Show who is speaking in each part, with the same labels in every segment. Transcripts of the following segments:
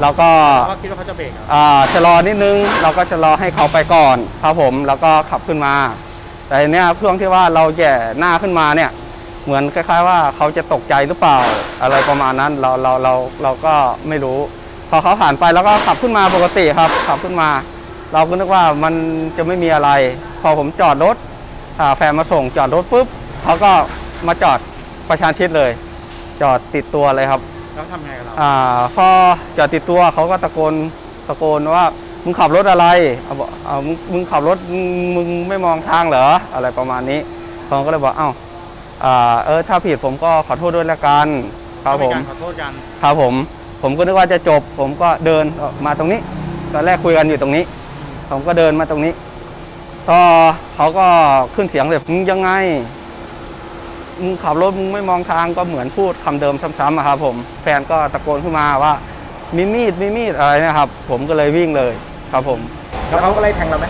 Speaker 1: แล้วก็
Speaker 2: ก็คิดว่าเขาจะเบรกเหรอ
Speaker 1: อ่าชะลอนิดนึงเราก็ชะลอให้เขาไปก่อนครับผมแล้วก็ขับขึ้นมา แต่ทีเนี้ยช่วงที่ว่าเราแย่หน้าขึ้นมาเนี่ยเหมือนคล้าย ๆ ว่าเขาจะตกใจหรือเปล่าอะไรประมาณนั้นเราเราเราเราก็ไม่รู้ พอเขาผ่านไปแล้วก็ขับขึ้นมาปกติครับ ขับขึ้นมา เราก็นึกว่ามันจะไม่มีอะไร พอผมจอดรถอ่าแฟนมาส่งจอดรถปุ๊บเขาก็มาจอดประชานชิดเลย จอดติดตัวเลยครับ
Speaker 2: แล้วทำไงกับเรา
Speaker 1: อ่าพอจอดติดตัวเขาก็ตะโกนตะโกนว่ามึงขับรถอะไรเอาบอกเอามึงมึงขับรถมึงมึงไม่มองทางเหรออะไรประมาณนี้ผมก็เลยบอกเอ้าอ่าเออถ้าผิดผมก็ขอโทษด้วยละกันครับผม
Speaker 2: ก็การขอโทษกัน
Speaker 1: ครับผม ผมก็นึกว่าจะจบ ผมก็เดินออกมาตรงนี้ตอนแรกคุยกันอยู่ตรงนี้ ผมก็เดินมาตรงนี้ก็เขาก็ขึ้นเสียงเลยมึงยังไง มึงขับรถมึงไม่มองทางก็เหมือนพูดคำเดิมซ้ำๆอะครับผมแฟนก็ตะโกนขึ้นมาว่ามีมีดมีมีดอะไรนะครับ ผมก็เลยวิ่งเลยครับผม
Speaker 3: แล้วเขาก็ไล่แทงเราไหม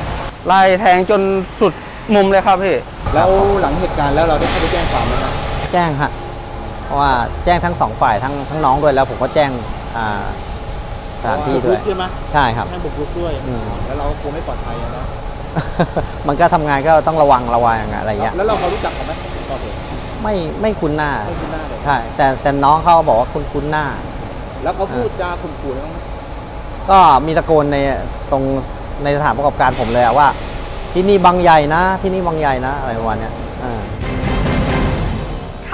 Speaker 1: ไล่แทงจนสุดมุมเลยครับพี่
Speaker 3: แล้วหลังเหตุการณ์แล้วเราได้เข้าไปแจ้งความไหมครับ
Speaker 4: แจ้งฮะเพราะว่าแจ้งทั้งสองฝ่ายทั้งทั้งน้องด้วยแล้วผมก็แจ้งอ่าสถานที่ด้วย
Speaker 2: บุกรุกใช่ไหม
Speaker 4: ใช่ครับ
Speaker 2: ให้บุกรุกด้วย
Speaker 4: อืม
Speaker 3: แล้วเราคงไม่ปลอดภัยอะนะ
Speaker 4: มันก็ทำงานก็ต้องระวังระวังอะไรอย่างเงี้ย
Speaker 3: แล้วเราเขารู้จักเขาไหมก่อนเหตุ
Speaker 4: ไม่ไม่คุ้นหน้า
Speaker 3: ไม่คุ้นหน้าเลย
Speaker 4: ใช่แต่แต่น้องเขาบอกว่าคุ้นคุ้นหน้า
Speaker 3: แล้วเขาพูดจาข่มขู่อะไรบ้างไหม
Speaker 4: ก็มีตะโกนในตรงในสถานประกอบการผมเลยอะว่า ที่นี่บางใหญ่นะ ที่นี่บางใหญ่นะอะไรประมาณเนี้ยอ่า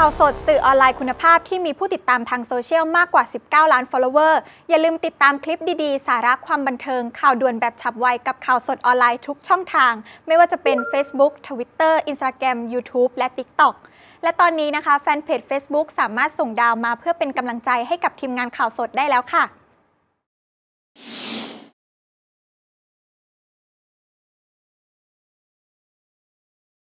Speaker 5: ข่าวสดสื่อออนไลน์คุณภาพที่มีผู้ติดตามทางโซเชียลมากกว่า 19 ล้าน follower อย่าลืมติดตามคลิปดีๆ สาระความบันเทิง ข่าวด่วนแบบฉับไวกับข่าวสดออนไลน์ทุกช่องทาง ไม่ว่าจะเป็น Facebook Twitter Instagram YouTube และ TikTok และตอนนี้นะคะ แฟนเพจ Facebook สามารถส่งดาวมาเพื่อเป็นกำลังใจให้กับทีมงานข่าวสดได้แล้วค่ะ